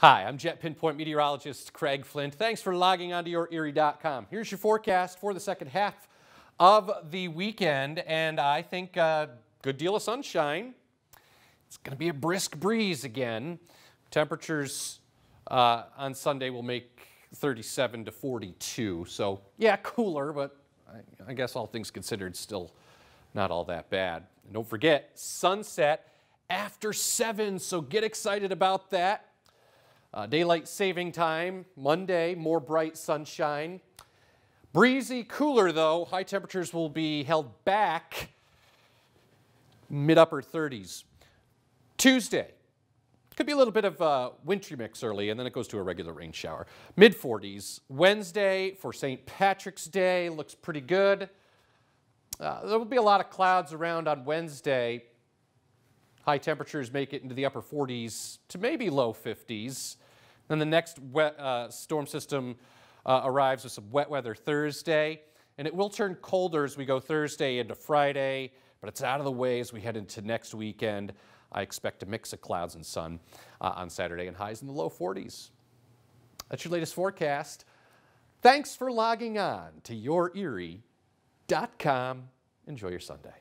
Hi, I'm Jet Pinpoint meteorologist Craig Flint. Thanks for logging onto YourErie.com. Here's your forecast for the second half of the weekend, and I think a good deal of sunshine. It's going to be a brisk breeze again. Temperatures uh, on Sunday will make 37 to 42. So, yeah, cooler, but I, I guess all things considered, still not all that bad. And don't forget, sunset after 7, so get excited about that. Uh, daylight saving time, Monday, more bright sunshine. Breezy, cooler though. High temperatures will be held back mid upper 30s. Tuesday, could be a little bit of a wintry mix early, and then it goes to a regular rain shower. Mid 40s. Wednesday for St. Patrick's Day looks pretty good. Uh, there will be a lot of clouds around on Wednesday. High temperatures make it into the upper 40s to maybe low 50s. Then the next wet, uh, storm system uh, arrives with some wet weather Thursday, and it will turn colder as we go Thursday into Friday, but it's out of the way as we head into next weekend. I expect a mix of clouds and sun uh, on Saturday and highs in the low 40s. That's your latest forecast. Thanks for logging on to YourErie.com. Enjoy your Sunday.